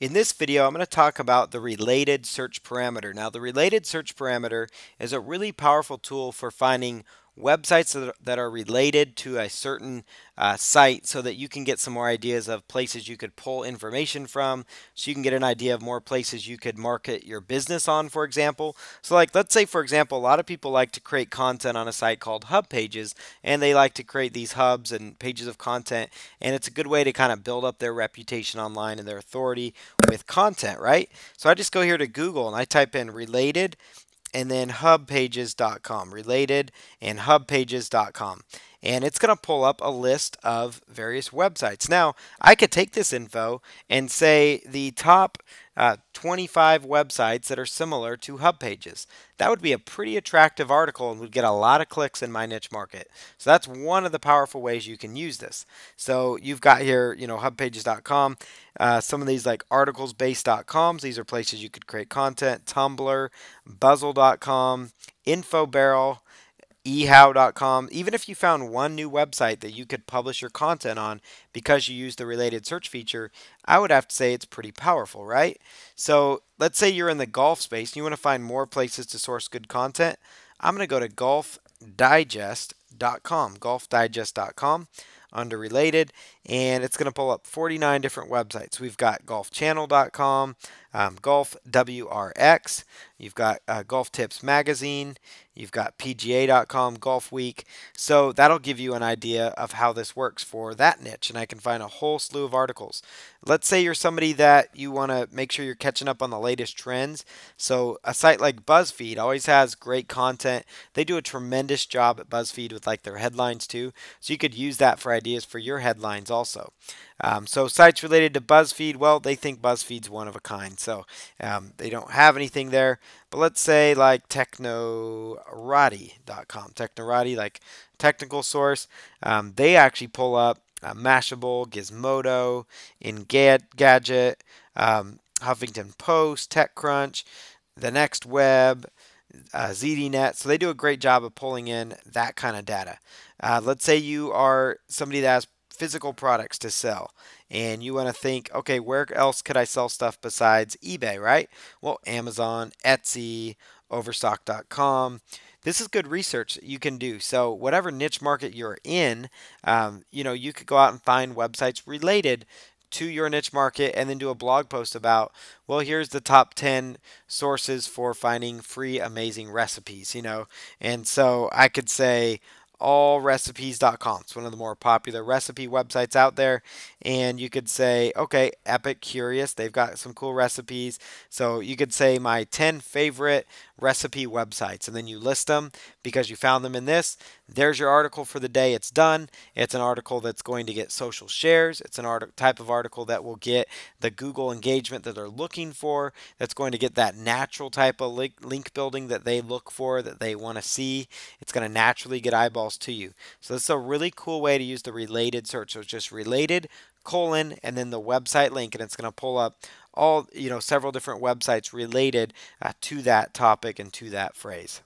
In this video, I'm going to talk about the related search parameter. Now, the related search parameter is a really powerful tool for finding websites that are, that are related to a certain uh, site so that you can get some more ideas of places you could pull information from so you can get an idea of more places you could market your business on for example. So like let's say for example a lot of people like to create content on a site called hub pages and they like to create these hubs and pages of content and it's a good way to kind of build up their reputation online and their authority with content right? So i just go here to google and i type in related and then hubpages.com, related and hubpages.com. And it's going to pull up a list of various websites. Now, I could take this info and say the top uh, 25 websites that are similar to hub pages. That would be a pretty attractive article and would get a lot of clicks in my niche market. So that's one of the powerful ways you can use this. So you've got here, you know, hubpages.com, uh, some of these like articlesbase.coms. These are places you could create content. Tumblr, Buzzle.com, InfoBarrel ehow.com, even if you found one new website that you could publish your content on because you use the related search feature, I would have to say it's pretty powerful, right? So let's say you're in the golf space and you want to find more places to source good content. I'm going to go to golfdigest.com, golfdigest.com under related and it's going to pull up 49 different websites. We've got golfchannel.com, um, Golf WRX, you've got uh, Golf Tips Magazine, you've got PGA.com, Golf Week. So that'll give you an idea of how this works for that niche, and I can find a whole slew of articles. Let's say you're somebody that you want to make sure you're catching up on the latest trends. So a site like BuzzFeed always has great content. They do a tremendous job at BuzzFeed with like their headlines too. So you could use that for ideas for your headlines also. Um, so sites related to BuzzFeed, well, they think BuzzFeed's one of a kind, so um, they don't have anything there. But let's say like Technorati.com, Technorati, like technical source, um, they actually pull up uh, Mashable, Gizmodo, Engadget, um, Huffington Post, TechCrunch, The Next Web, uh, ZDNet. So they do a great job of pulling in that kind of data. Uh, let's say you are somebody that has physical products to sell and you want to think, okay, where else could I sell stuff besides eBay, right? Well, Amazon, Etsy, Overstock.com. This is good research you can do. So, whatever niche market you're in, um, you know, you could go out and find websites related to your niche market and then do a blog post about, well, here's the top 10 sources for finding free, amazing recipes, you know. And so I could say, allrecipes.com. It's one of the more popular recipe websites out there. And you could say, okay, Epicurious, they've got some cool recipes. So you could say my 10 favorite recipe websites and then you list them because you found them in this. There's your article for the day. It's done. It's an article that's going to get social shares. It's an art- type of article that will get the Google engagement that they're looking for. That's going to get that natural type of link, link building that they look for, that they want to see. It's going to naturally get eyeballs to you. So this is a really cool way to use the related search. So it's just related colon and then the website link and it's going to pull up all you know several different websites related uh, to that topic and to that phrase